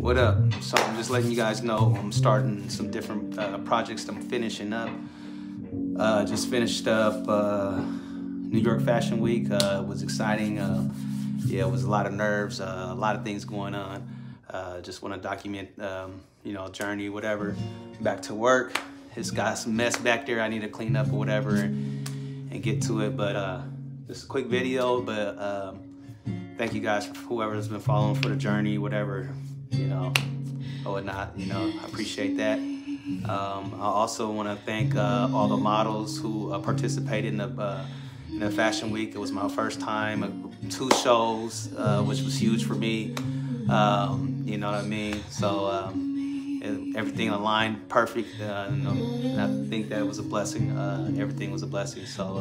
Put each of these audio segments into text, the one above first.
What up? So I'm just letting you guys know I'm starting some different uh, projects I'm finishing up. Uh, just finished up uh, New York Fashion Week. Uh, was exciting. Uh, yeah, it was a lot of nerves, uh, a lot of things going on. Just want to document, um, you know, journey, whatever. Back to work. It's got some mess back there I need to clean up or whatever and, get to it. But just a quick video. But um, thank you guys for whoever's been following for the journey, whatever you know, or whatnot. You know, I appreciate that. Um, I also want to thank uh, all the models who uh, participated in the uh, in the Fashion Week. It was my first time, uh, two shows, uh, which was huge for me. Um, you know what I mean? So um, everything aligned perfect, uh, and I think that was a blessing. Uh everything was a blessing. So.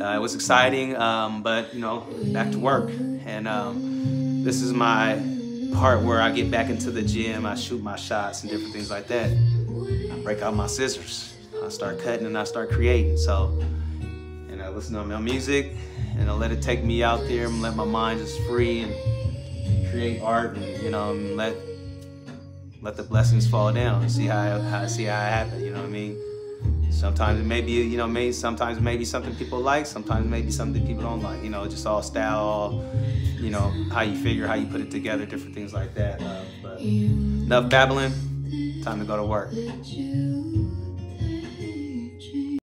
Uh, it was exciting, um, but you know, back to work. And um, this is my part where I get back into the gym, I shoot my shots and different things like that. I break out my scissors. I start cutting and I start creating. So, and I listen to my music and I let it take me out there and let my mind just free and create art and, you know, and let let the blessings fall down see how, how see how it happen, you know what I mean? Sometimes it may be, you know, maybe sometimes maybe something people like, sometimes maybe something people don't like. You know, just all style, all, you know, how you figure, how you put it together, different things like that. Uh, but enough babbling, time to go to work.